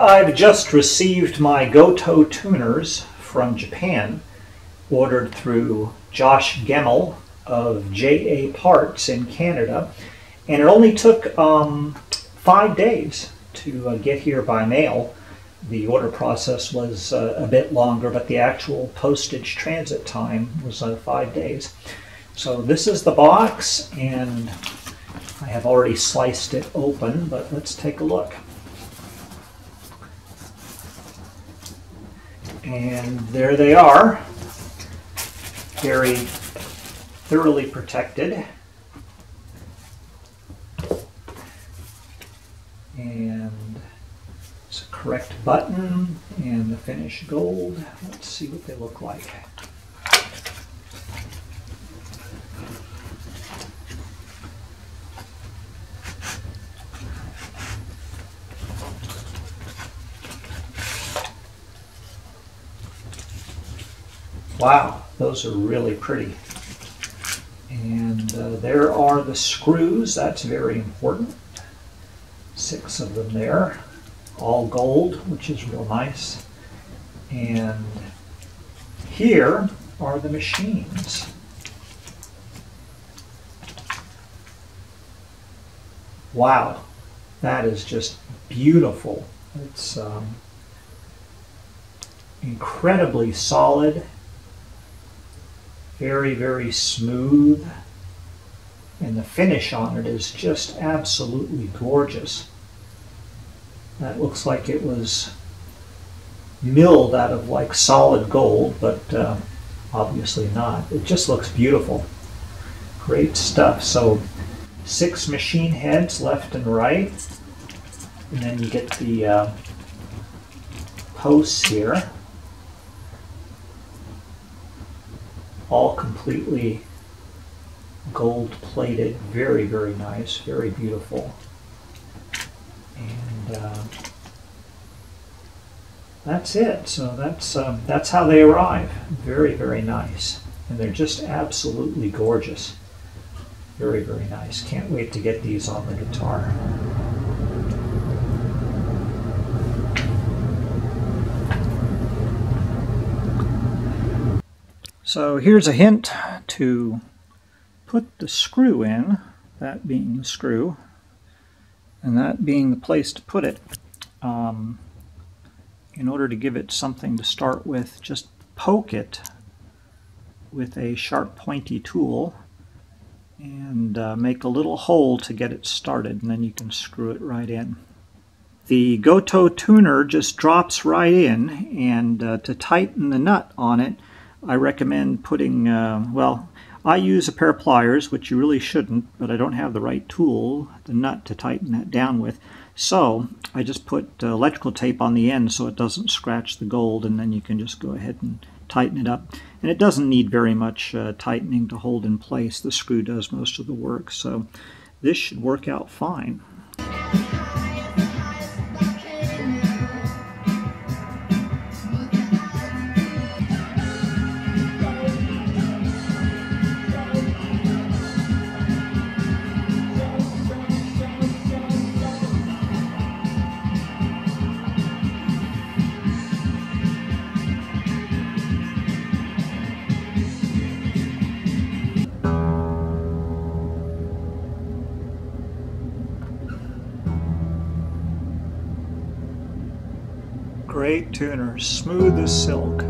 I've just received my Gotoh tuners from Japan, ordered through Josh Gemmell of JA Parts in Canada, and it only took um, five days to uh, get here by mail. The order process was uh, a bit longer, but the actual postage transit time was uh, five days. So this is the box, and I have already sliced it open, but let's take a look. And there they are, very thoroughly protected. And it's a correct button and the finish gold. Let's see what they look like. Wow, those are really pretty. And uh, there are the screws, that's very important. Six of them there, all gold, which is real nice. And here are the machines. Wow, that is just beautiful. It's um, incredibly solid very, very smooth. And the finish on it is just absolutely gorgeous. That looks like it was milled out of like solid gold, but uh, obviously not. It just looks beautiful. Great stuff. So six machine heads left and right. And then you get the uh, posts here. All completely gold plated, very, very nice, very beautiful. And uh, that's it. So that's, um, that's how they arrive. Very, very nice. And they're just absolutely gorgeous. Very, very nice. Can't wait to get these on the guitar. So here's a hint to put the screw in, that being the screw, and that being the place to put it. Um, in order to give it something to start with, just poke it with a sharp pointy tool and uh, make a little hole to get it started and then you can screw it right in. The Gotoh tuner just drops right in and uh, to tighten the nut on it I recommend putting, uh, well, I use a pair of pliers, which you really shouldn't, but I don't have the right tool, the nut to tighten that down with. So I just put uh, electrical tape on the end so it doesn't scratch the gold, and then you can just go ahead and tighten it up. And it doesn't need very much uh, tightening to hold in place. The screw does most of the work, so this should work out fine. Great tuner, smooth as silk.